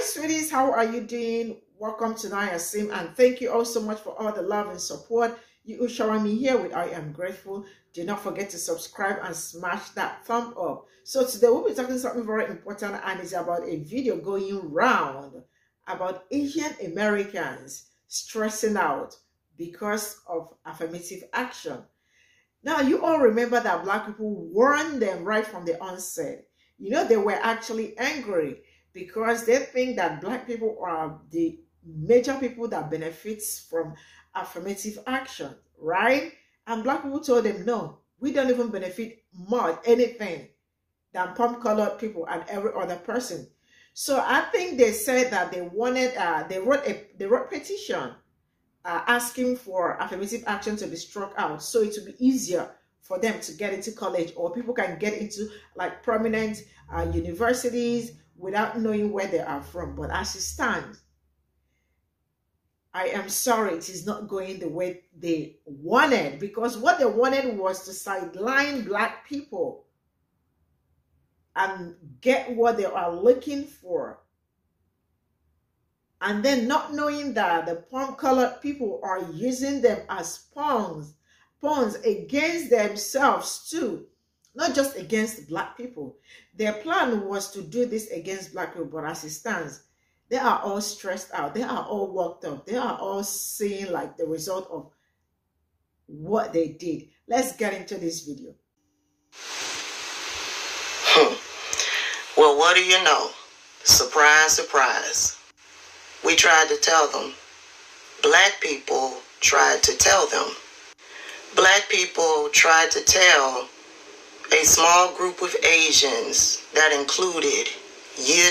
Hi, sweeties. How are you doing? Welcome to NanyaCim, and thank you all so much for all the love and support you are showing me here with I am grateful. Do not forget to subscribe and smash that thumb up. So today we'll be talking something very important and it's about a video going round about Asian Americans stressing out because of affirmative action. Now you all remember that black people warned them right from the onset. You know, they were actually angry because they think that black people are the major people that benefits from affirmative action, right? And black people told them, no, we don't even benefit much, anything than palm colored people and every other person. So I think they said that they wanted, uh, they wrote a, they wrote petition uh, asking for affirmative action to be struck out so it would be easier for them to get into college or people can get into like prominent uh, universities without knowing where they are from. But as it stands, I am sorry it is not going the way they wanted because what they wanted was to sideline black people and get what they are looking for. And then not knowing that the palm colored people are using them as pawns, pawns against themselves too, not just against black people. Their plan was to do this against black people, but as it stands, they are all stressed out. They are all worked up. They are all seeing like the result of what they did. Let's get into this video. Hmm. Well, what do you know? Surprise, surprise. We tried to tell them. Black people tried to tell them. Black people tried to tell a small group of Asians that included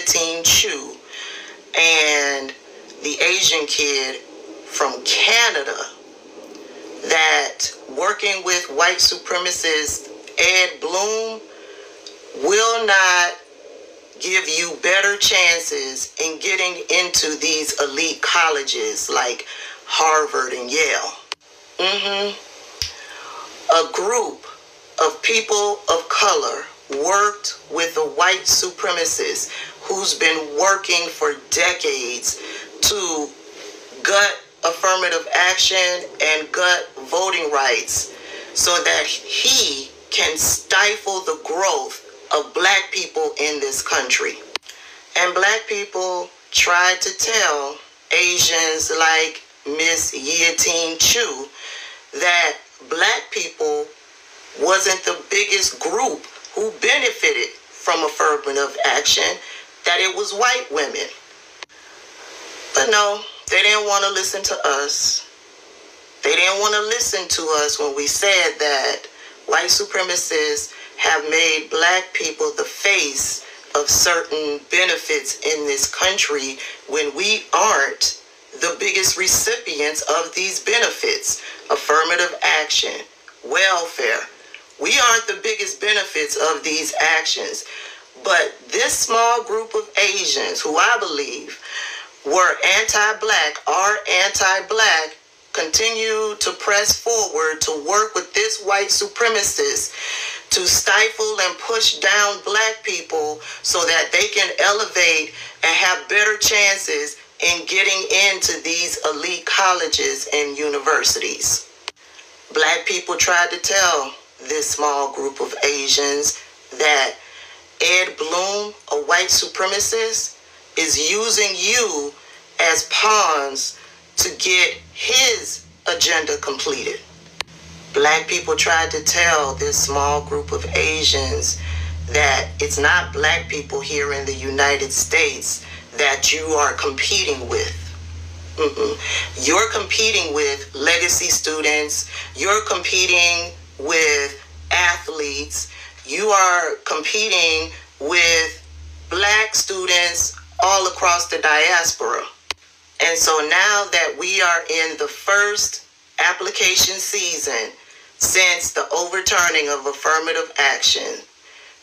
Team Chu, and the Asian kid from Canada that working with white supremacist Ed Blum will not give you better chances in getting into these elite colleges like Harvard and Yale. Mm-hmm. A group of people of color worked with the white supremacists who's been working for decades to gut affirmative action and gut voting rights so that he can stifle the growth of black people in this country. And black people tried to tell Asians like Miss Yiatin Chu that black people wasn't the biggest group who benefited from affirmative action that it was white women. But no, they didn't want to listen to us. They didn't want to listen to us when we said that white supremacists have made black people the face of certain benefits in this country when we aren't the biggest recipients of these benefits affirmative action, welfare. We aren't the biggest benefits of these actions. But this small group of Asians, who I believe were anti black, are anti black, continue to press forward to work with this white supremacist to stifle and push down black people so that they can elevate and have better chances in getting into these elite colleges and universities. Black people tried to tell this small group of Asians that Ed Blum, a white supremacist, is using you as pawns to get his agenda completed. Black people tried to tell this small group of Asians that it's not black people here in the United States that you are competing with. Mm-mm. You're competing with legacy students, you're competing with athletes, you are competing with black students all across the diaspora. And so now that we are in the first application season since the overturning of affirmative action,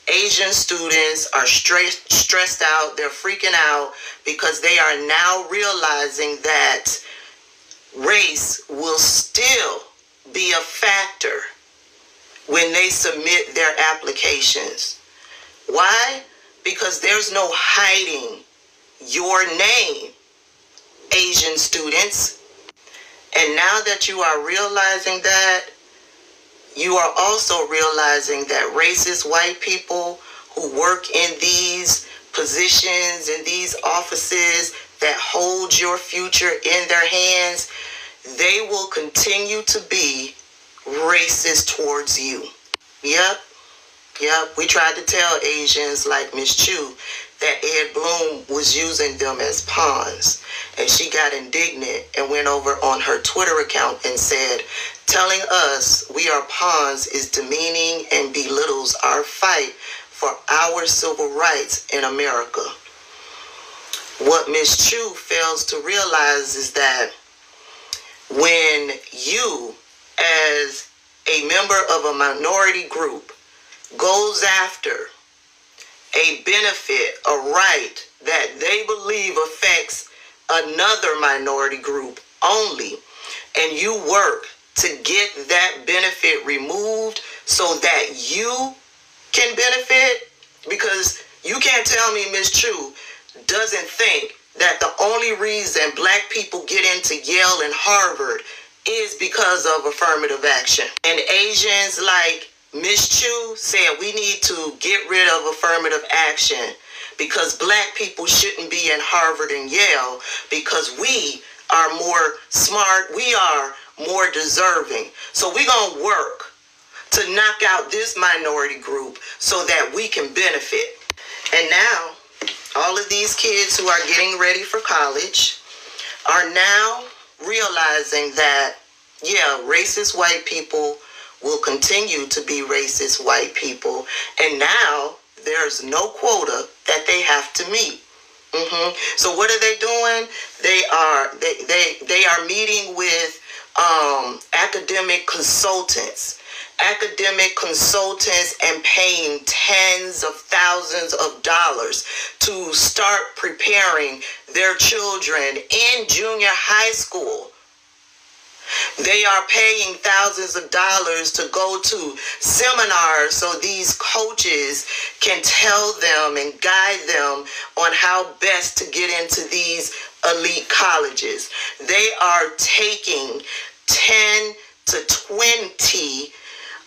Asian students are stressed stressed out. They're freaking out because they are now realizing that race will still be a factor when they submit their applications. Why? Because there's no hiding your name, Asian students. And now that you are realizing that, you are also realizing that racist white people who work in these positions, in these offices that hold your future in their hands, they will continue to be racist towards you. Yep. Yep. We tried to tell Asians like Miss Chu that Ed Blum was using them as pawns. And she got indignant and went over on her Twitter account and said, telling us we are pawns is demeaning and belittles our fight for our civil rights in America. What Miss Chu fails to realize is that when you, as a member of a minority group, goes after a benefit, a right that they believe affects another minority group only, and you work to get that benefit removed so that you can benefit, because you can't tell me Miss Chu doesn't think that the only reason black people get into Yale and Harvard is because of affirmative action. And Asians like Miss Chu said we need to get rid of affirmative action because black people shouldn't be in Harvard and Yale because we are more smart, we are more deserving. So we're going to work to knock out this minority group so that we can benefit. And now, all of these kids who are getting ready for college are now realizing that, yeah, racist white people will continue to be racist white people. And now there's no quota that they have to meet. Mm-hmm. So what are they doing? They are they they they are meeting with um, academic consultants academic consultants and paying tens of thousands of dollars to start preparing their children in junior high school. They are paying thousands of dollars to go to seminars so these coaches can tell them and guide them on how best to get into these elite colleges. They are taking 10 to 20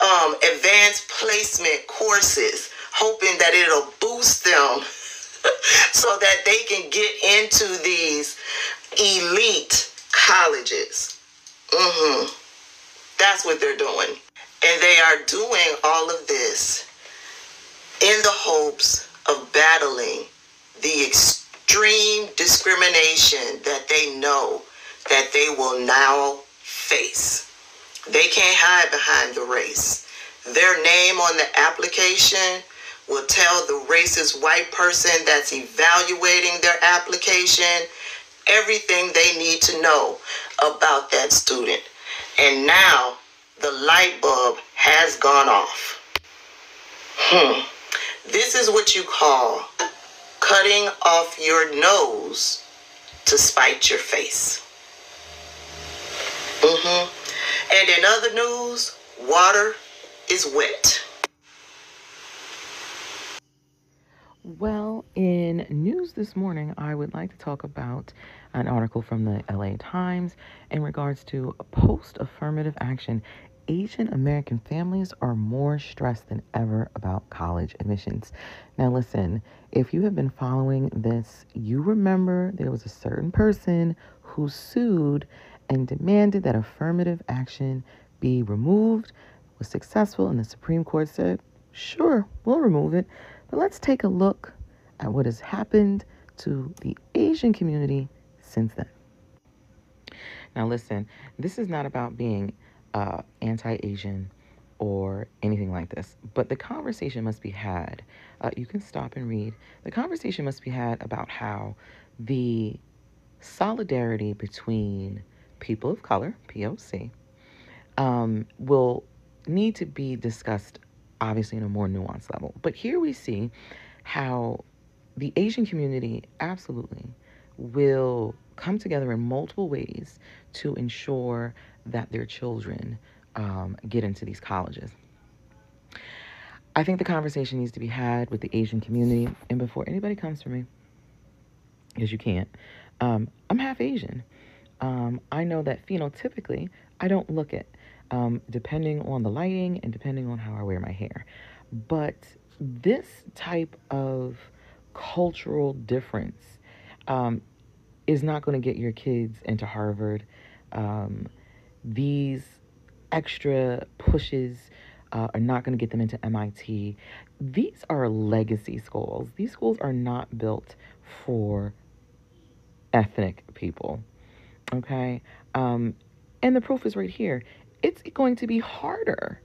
um, advanced placement courses, hoping that it'll boost them so that they can get into these elite colleges. Mm-hmm. That's what they're doing. And they are doing all of this in the hopes of battling the extreme discrimination that they know that they will now face. They can't hide behind the race. Their name on the application will tell the racist white person that's evaluating their application everything they need to know about that student. And now the light bulb has gone off. Hmm. This is what you call cutting off your nose to spite your face. Mm-hmm. And in other news, water is wet. Well, in news this morning, I would like to talk about an article from the LA Times in regards to post affirmative action. Asian American families are more stressed than ever about college admissions. Now, listen, if you have been following this, you remember there was a certain person who sued and demanded that affirmative action be removed, was successful, and the Supreme Court said, sure, we'll remove it. But let's take a look at what has happened to the Asian community since then. Now, listen, this is not about being uh, anti Asian or anything like this, but the conversation must be had. Uh, you can stop and read. The conversation must be had about how the solidarity between people of color, POC, um, will need to be discussed obviously in a more nuanced level. But here we see how the Asian community absolutely will come together in multiple ways to ensure that their children um, get into these colleges. I think the conversation needs to be had with the Asian community. And before anybody comes for me, because you can't. Um, I'm half Asian. Um, I know that phenotypically, I don't look it, um, depending on the lighting and depending on how I wear my hair. But this type of cultural difference um, is not going to get your kids into Harvard. Um, these extra pushes uh, are not going to get them into MIT. These are legacy schools. These schools are not built for ethnic people. Okay? Um, and the proof is right here. It's going to be harder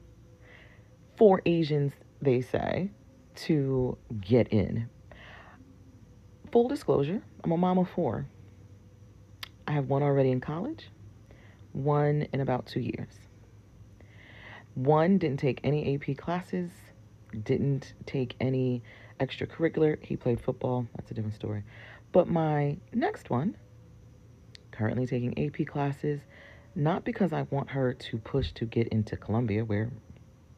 for Asians, they say, to get in. Full disclosure, I'm a mom of four. I have one already in college, one in about two years. One didn't take any AP classes, didn't take any extracurricular. He played football. That's a different story. But my next one, currently taking AP classes, not because I want her to push to get into Columbia, where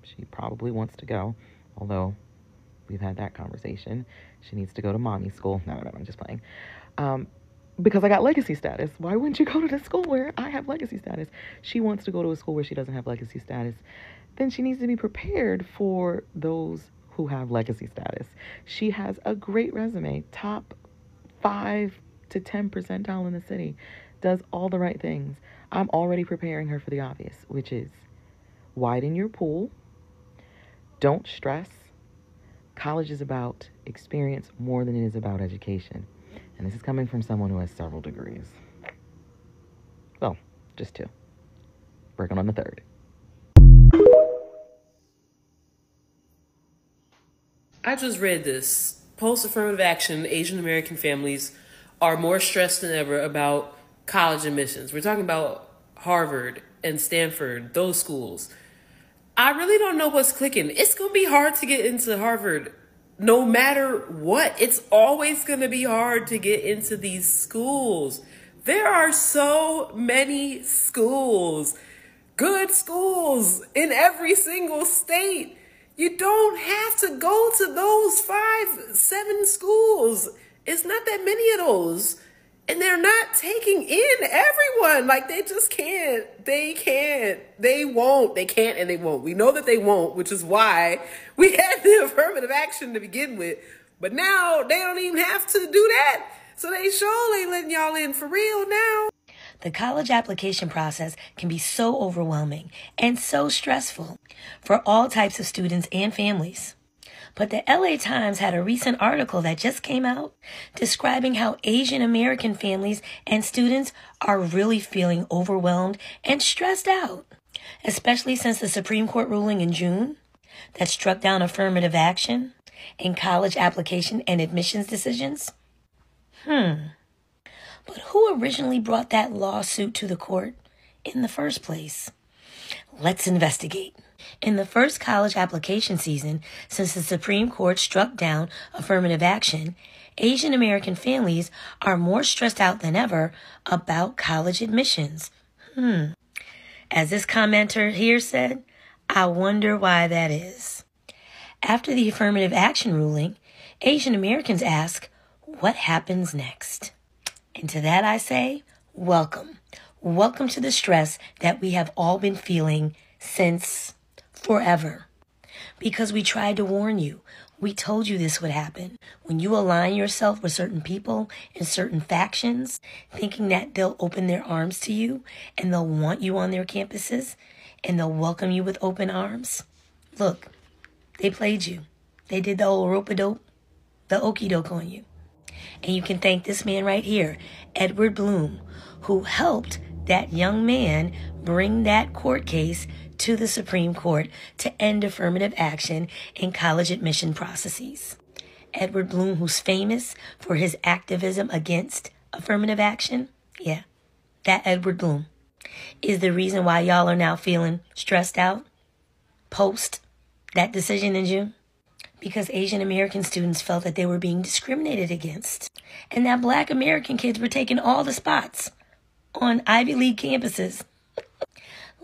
she probably wants to go, although we've had that conversation. She needs to go to mommy school. No, no, I'm just playing. Um, because I got legacy status. Why wouldn't you go to the school where I have legacy status? She wants to go to a school where she doesn't have legacy status. Then she needs to be prepared for those who have legacy status. She has a great resume, top five to 10 percentile in the city, does all the right things. I'm already preparing her for the obvious, which is widen your pool, don't stress. College is about experience more than it is about education. And this is coming from someone who has several degrees. Well, just two. Working on the third. I just read this. Post affirmative action, Asian American families are more stressed than ever about college admissions. We're talking about Harvard and Stanford, those schools. I really don't know what's clicking. It's going to be hard to get into Harvard no matter what. It's always going to be hard to get into these schools. There are so many schools, good schools in every single state. You don't have to go to those five, seven schools. It's not that many of those. And they're not taking in everyone. Like they just can't. They can't. They won't. They can't and they won't. We know that they won't, which is why we had the affirmative action to begin with. But now they don't even have to do that. So they surely ain't letting y'all in for real now. The college application process can be so overwhelming and so stressful for all types of students and families. But the LA Times had a recent article that just came out describing how Asian American families and students are really feeling overwhelmed and stressed out, especially since the Supreme Court ruling in June that struck down affirmative action in college application and admissions decisions. Hmm. But who originally brought that lawsuit to the court in the first place? Let's investigate. In the first college application season since the Supreme Court struck down affirmative action, Asian American families are more stressed out than ever about college admissions. Hmm. As this commenter here said, I wonder why that is. After the affirmative action ruling, Asian Americans ask, what happens next? And to that I say, welcome. Welcome to the stress that we have all been feeling since forever. Because we tried to warn you. We told you this would happen. When you align yourself with certain people and certain factions, thinking that they'll open their arms to you and they'll want you on their campuses and they'll welcome you with open arms. Look, they played you. They did the old rope a dope, the okey doke on you. And you can thank this man right here, Edward Blum, who helped that young man bring that court case to the Supreme Court to end affirmative action in college admission processes. Edward Blum, who's famous for his activism against affirmative action, yeah, that Edward Blum is the reason why y'all are now feeling stressed out post that decision in June because Asian American students felt that they were being discriminated against and that black American kids were taking all the spots on Ivy League campuses.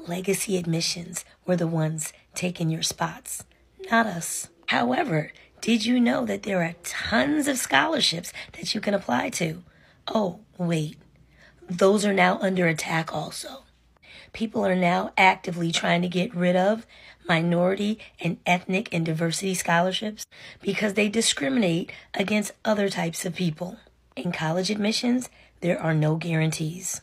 Legacy admissions were the ones taking your spots, not us. However, did you know that there are tons of scholarships that you can apply to Oh, wait. Those are now under attack also. People are now actively trying to get rid of minority and ethnic and diversity scholarships because they discriminate against other types of people. In college admissions, there are no guarantees.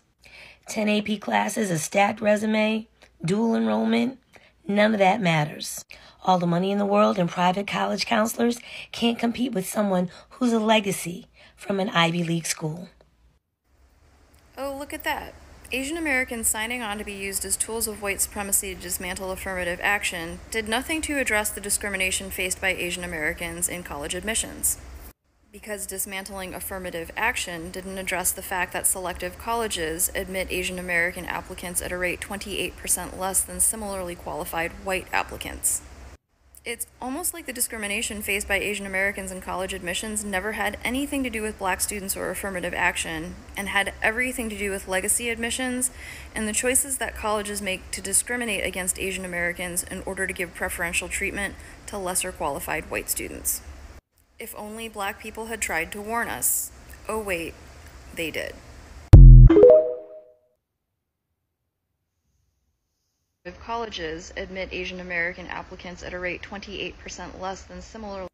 10 AP classes, a stacked resume, dual enrollment, none of that matters. All the money in the world and private college counselors can't compete with someone who's a legacy from an Ivy League school. Oh, look at that. Asian Americans signing on to be used as tools of white supremacy to dismantle affirmative action did nothing to address the discrimination faced by Asian Americans in college admissions. Because dismantling affirmative action didn't address the fact that selective colleges admit Asian American applicants at a rate 28% less than similarly qualified white applicants. It's almost like the discrimination faced by Asian Americans in college admissions never had anything to do with black students or affirmative action, and had everything to do with legacy admissions and the choices that colleges make to discriminate against Asian Americans in order to give preferential treatment to lesser qualified white students. If only black people had tried to warn us. Oh, wait, they did. If colleges admit Asian American applicants at a rate 28% less than similar.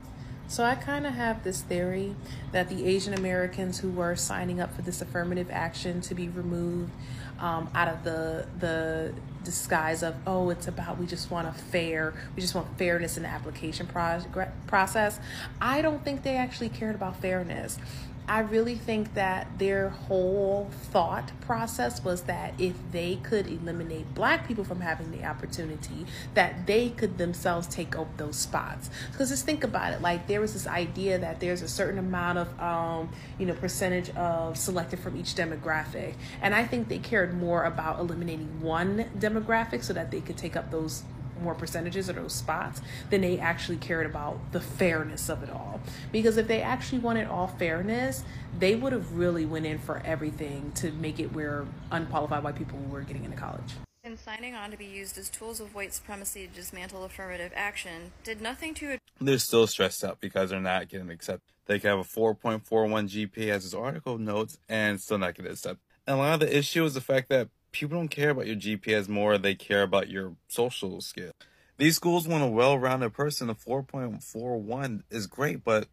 So I kind of have this theory that the Asian Americans who were signing up for this affirmative action to be removed um, out of the the disguise of oh it's about we just want a fair we just want fairness in the application pro- process. I don't think they actually cared about fairness. I really think that their whole thought process was that if they could eliminate black people from having the opportunity, that they could themselves take up those spots. Because just think about it, like there was this idea that there's a certain amount of, um, you know, percentage of selected from each demographic, and I think they cared more about eliminating one demographic so that they could take up those more percentages of those spots than they actually cared about the fairness of it all. Because if they actually wanted all fairness they would have really went in for everything to make it where unqualified white people were getting into college. And signing on to be used as tools of white supremacy to dismantle affirmative action did nothing to they're still stressed out because they're not getting accepted. They can have a 4.41 gpa as this article notes and still not get accepted. And a lot of the issue is the fact that people don't care about your GPS more, they care about your social skill. These schools want a well rounded person. A 4.41 is great, but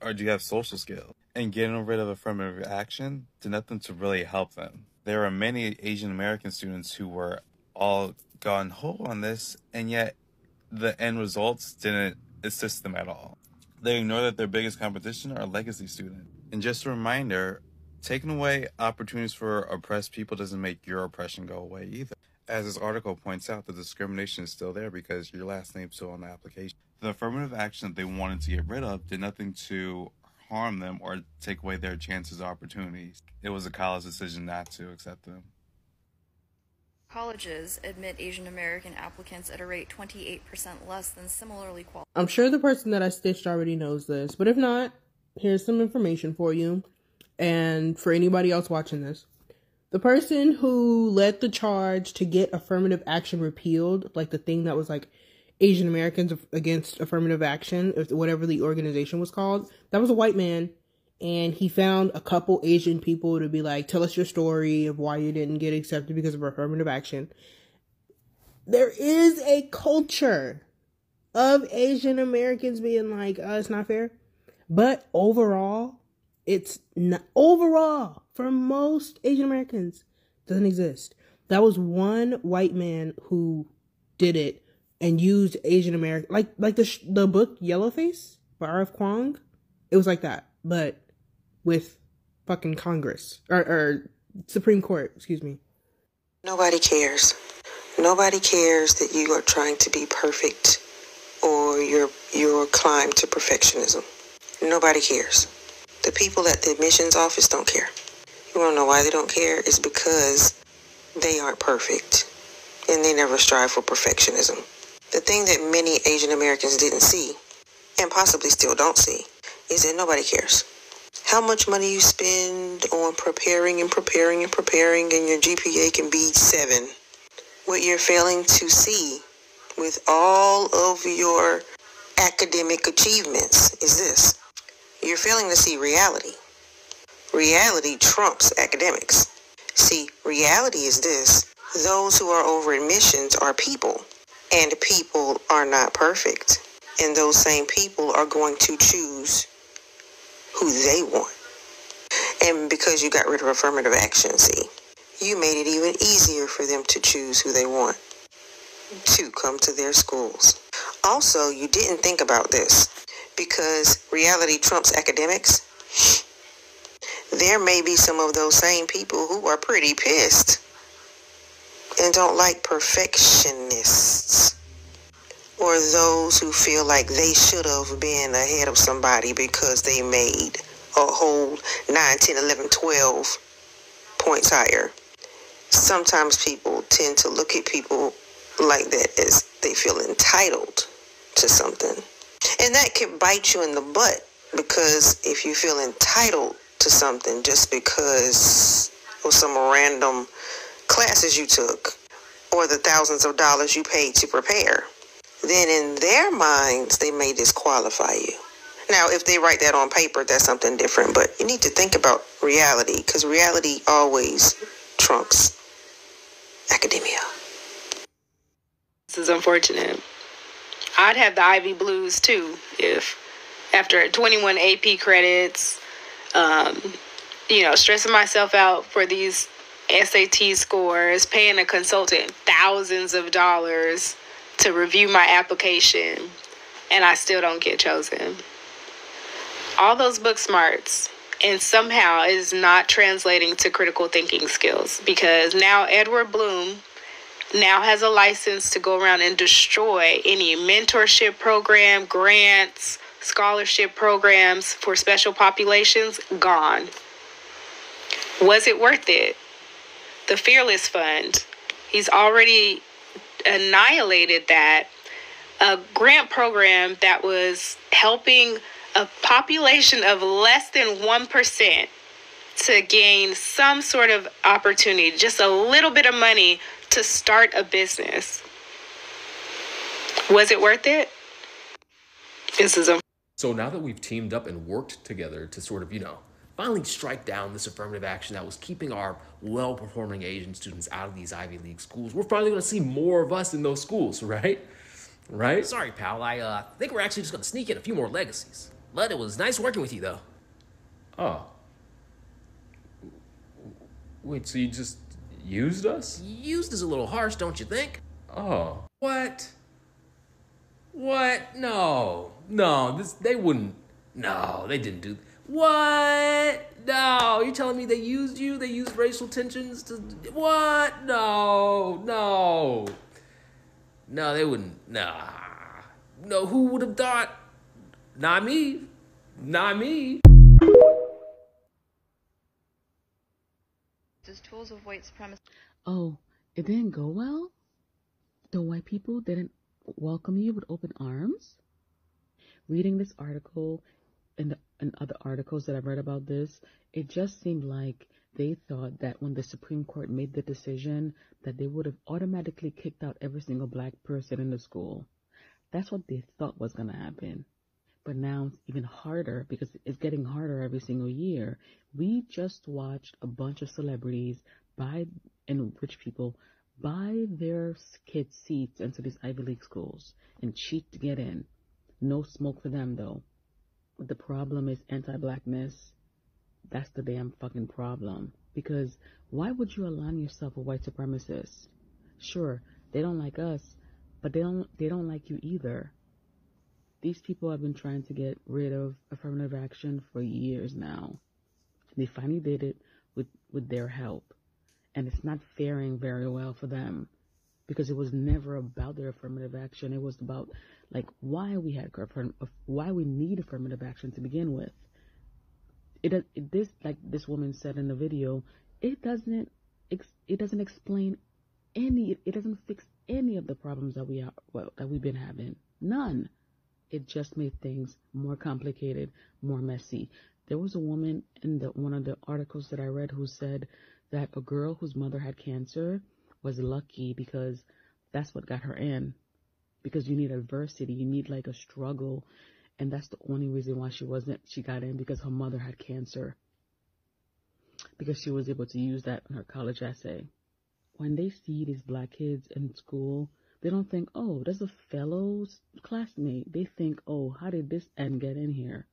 or do you have social skill? And getting rid of affirmative action did nothing to really help them. There are many Asian American students who were all gone ho on this, and yet the end results didn't assist them at all. They ignore that their biggest competition are legacy students. And just a reminder, Taking away opportunities for oppressed people doesn't make your oppression go away either. As this article points out, the discrimination is still there because your last name's still on the application. The affirmative action that they wanted to get rid of did nothing to harm them or take away their chances or opportunities. It was a college decision not to accept them. Colleges admit Asian American applicants at a rate 28% less than similarly qualified. I'm sure the person that I stitched already knows this, but if not, here's some information for you and for anybody else watching this, the person who led the charge to get affirmative action repealed, like the thing that was like Asian Americans against affirmative action, whatever the organization was called, that was a white man. And he found a couple Asian people to be like, tell us your story of why you didn't get accepted because of affirmative action. There is a culture of Asian Americans being like, oh, it's not fair. But overall, it's not, overall for most Asian Americans doesn't exist. That was one white man who did it and used Asian American like like the the book Yellowface by R.F. Kuang. It was like that, but with fucking Congress or, or Supreme Court, excuse me. Nobody cares. Nobody cares that you are trying to be perfect or you're you're to perfectionism. Nobody cares. The people at the admissions office don't care. You want to know why they don't care? It's because they aren't perfect and they never strive for perfectionism. The thing that many Asian Americans didn't see, and possibly still don't see, is that nobody cares. How much money you spend on preparing and preparing and preparing, and your GPA can be seven. What you're failing to see with all of your academic achievements is this you're failing to see reality. reality trumps academics. See, reality is this those who are over admissions are people, and people are not perfect. And those same people are going to choose who they want. And because you got rid of affirmative action, see, you made it even easier for them to choose who they want to come to their schools. Also, you didn't think about this because reality trumps academics. There may be some of those same people who are pretty pissed and don't like perfectionists or those who feel like they should have been ahead of somebody because they made a whole 9, 10, 11, 12 points higher. Sometimes people tend to look at people like that as they feel entitled to something. And that can bite you in the butt because if you feel entitled to something just because of some random classes you took or the thousands of dollars you paid to prepare, then in their minds, they may disqualify you. Now, if they write that on paper, that's something different, but you need to think about reality because reality always trumps academia. This is unfortunate. I'd have the Ivy Blues too if after 21 AP credits, um, you know, stressing myself out for these SAT scores, paying a consultant thousands of dollars to review my application, and I still don't get chosen. All those book smarts, and somehow is not translating to critical thinking skills because now Edward Blum now has a license to go around and destroy any mentorship program, grants, scholarship programs for special populations gone. Was it worth it? the Fearless Fund. He's already annihilated that. A grant program that was helping a population of less than 1% to gain some sort of opportunity, just a little bit of money to start a business. Was it worth it? This is a so now that we've teamed up and worked together to sort of, you know, finally strike down this affirmative action that was keeping our well performing Asian students out of these Ivy League schools. We're finally going to see more of us in those schools, right? Right? Sorry, pal. I uh, think we're actually just going to sneak in a few more legacies. But it was nice working with you, though. Oh. Wait, so you just used us? Used is a little harsh, don't you think? Oh. What? What? No. No, this they wouldn't. No, they didn't do. What? No, you're telling me they used you? They used racial tensions to what? No, no, no, they wouldn't. Nah, no. Who would have thought? Not me. Not me. As tools of white supremacy. Oh, it didn't go well. The white people didn't welcome you with open arms. Reading this article and, the in other articles that I've read about this, it just seemed like they thought that when the Supreme Court made the decision that they would have automatically kicked out every single black person in the school. That's what they thought was going to happen. But now it's even harder because it's getting harder every single year. We just watched a bunch of celebrities buy and rich people buy their kids seats into these Ivy League schools and cheat to get in. No smoke for them though the problem is anti-blackness, that's the damn fucking problem. Because why would you align yourself with white supremacists? Sure, they don't like us, but they don't they don't like you either. These people have been trying to get rid of affirmative action for years now. They finally did it with, with their help. And it's not faring very well for them because it was never about their affirmative action. It was about like why we had why we need affirmative action to begin with. It, it this like this woman said in the video, it doesn't it doesn't explain any it doesn't fix any of the problems that we are well, that we've been having. None. It just made things more complicated, more messy. There was a woman in the one of the articles that I read who said that a girl whose mother had cancer was lucky because that's what got her in because you need adversity, you need like a struggle, and that's the only reason why she wasn't she got in because her mother had cancer. because she was able to use that in her college essay. When they see these black kids in school, they don't think, oh, there's a fellow classmate. They think, oh, how did this end get in here?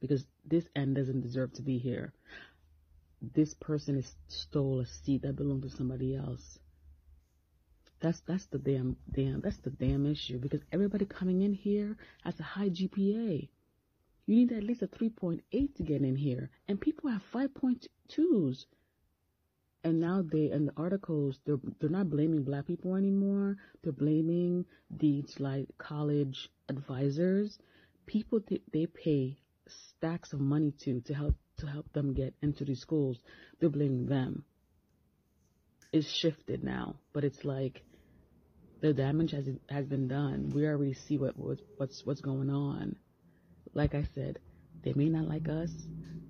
Because this end doesn't deserve to be here. This person is stole a seat that belonged to somebody else. That's that's the damn damn that's the damn issue because everybody coming in here has a high GPA. You need at least a 3.8 to get in here, and people have 5.2s. And now they in the articles they're they're not blaming black people anymore. They're blaming these like college advisors, people th- they pay stacks of money to to help to help them get into these schools. They're blaming them. It's shifted now, but it's like the damage has has been done. We already see what, what what's what's going on. Like I said, they may not like us,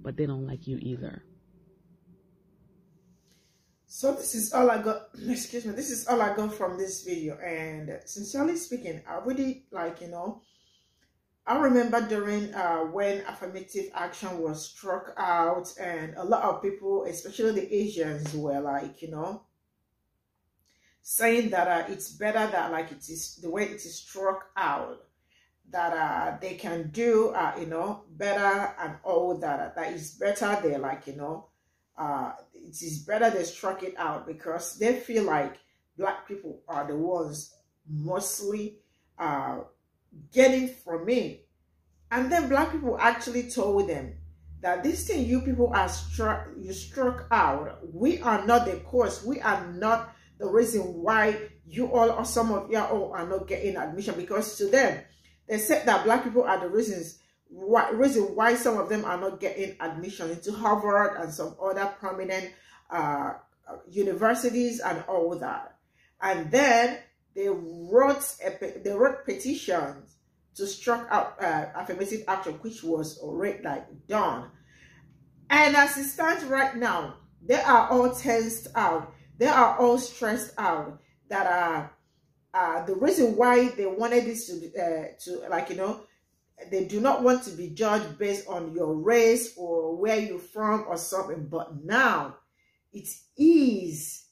but they don't like you either. So this is all I got. Excuse me. This is all I got from this video. And sincerely speaking, I really like you know. I remember during uh, when affirmative action was struck out, and a lot of people, especially the Asians, were like, you know, saying that uh, it's better that like it is the way it is struck out that uh, they can do uh, you know better and all that that is better they like you know uh, it is better they struck it out because they feel like black people are the ones mostly uh, getting from me. And then black people actually told them that this thing you people are struck you struck out we are not the cause. We are not the reason why you all or some of you all are not getting admission because to them they said that black people are the reasons why reason why some of them are not getting admission into Harvard and some other prominent uh, universities and all that. And then they wrote a, they wrote petitions to struck out uh, affirmative action, which was already like done. And as it stands right now, they are all tensed out they are all stressed out that uh, uh, the reason why they wanted this to, uh, to like, you know, they do not want to be judged based on your race or where you're from or something. But now it is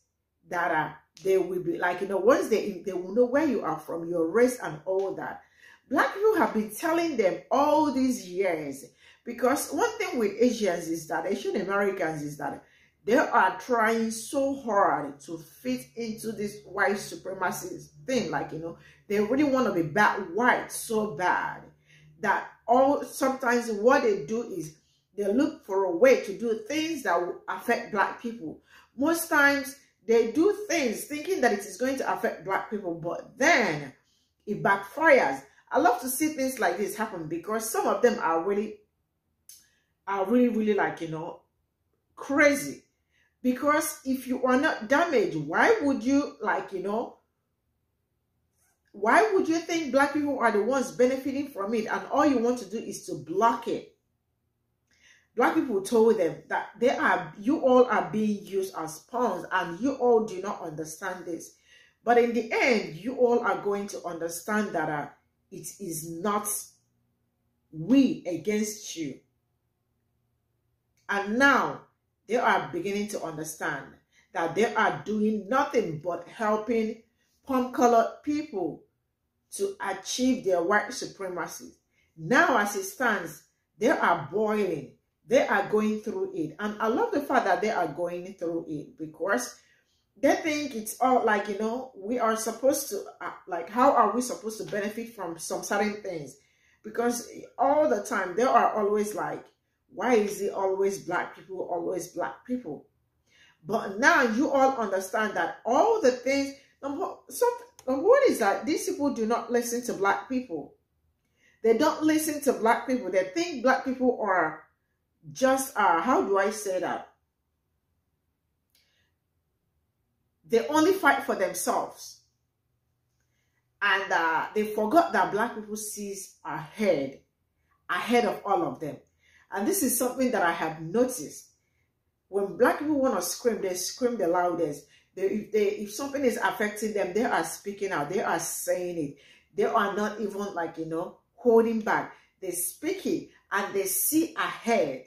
that uh, they will be like, you know, once they, they will know where you are from, your race and all that. Black people have been telling them all these years because one thing with Asians is that, Asian Americans is that they are trying so hard to fit into this white supremacy thing. Like, you know, they really want to be bad white so bad that all sometimes what they do is they look for a way to do things that will affect black people. Most times they do things thinking that it is going to affect black people, but then it backfires. I love to see things like this happen because some of them are really, are really, really like, you know, crazy. Because if you are not damaged, why would you, like, you know, why would you think black people are the ones benefiting from it and all you want to do is to block it? Black people told them that they are, you all are being used as pawns and you all do not understand this. But in the end, you all are going to understand that uh, it is not we against you. And now, they are beginning to understand that they are doing nothing but helping palm-colored people to achieve their white supremacy. Now, as it stands, they are boiling. They are going through it. And I love the fact that they are going through it because they think it's all like, you know, we are supposed to, uh, like, how are we supposed to benefit from some certain things? Because all the time, they are always like, why is it always black people, always black people? But now you all understand that all the things, number, so, what is that? These people do not listen to black people. They don't listen to black people. They think black people are just, uh, how do I say that? They only fight for themselves. And uh, they forgot that black people sees ahead, ahead of all of them. And this is something that I have noticed. When black people want to scream, they scream the loudest. They, if, they, if something is affecting them, they are speaking out. They are saying it. They are not even like, you know, holding back. They speak it and they see ahead.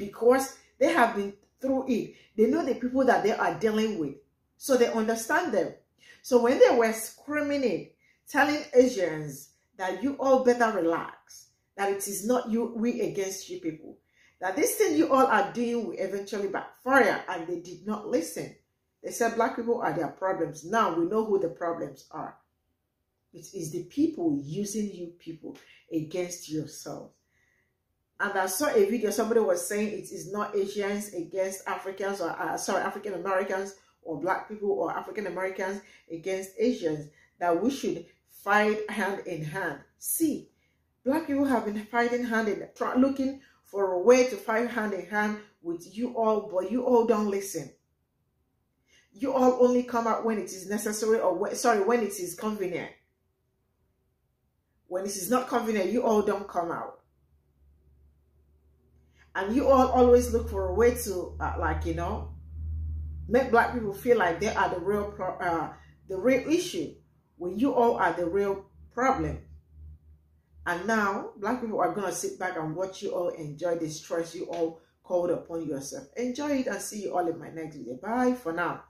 because they have been through it. They know the people that they are dealing with. So they understand them. So when they were screaming it, telling Asians that you all better relax, that it is not you, we against you people, that this thing you all are doing will eventually backfire, and they did not listen. They said black people are their problems. Now we know who the problems are. It is the people using you people against yourselves. And I saw a video, somebody was saying it is not Asians against Africans or, uh, sorry, African Americans or black people or African Americans against Asians, that we should fight hand in hand. See, black people have been fighting hand in looking for a way to fight hand in hand with you all, but you all don't listen. You all only come out when it is necessary or when, sorry, when it is convenient. When it is not convenient, you all don't come out and you all always look for a way to uh, like you know make black people feel like they are the real pro uh, the real issue when you all are the real problem and now black people are gonna sit back and watch you all enjoy the stress you all called upon yourself. Enjoy it and see you all in my next video. Bye for now